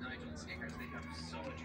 Nigel and Snickers. They have so much